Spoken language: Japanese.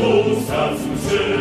Chrystus nas żyje.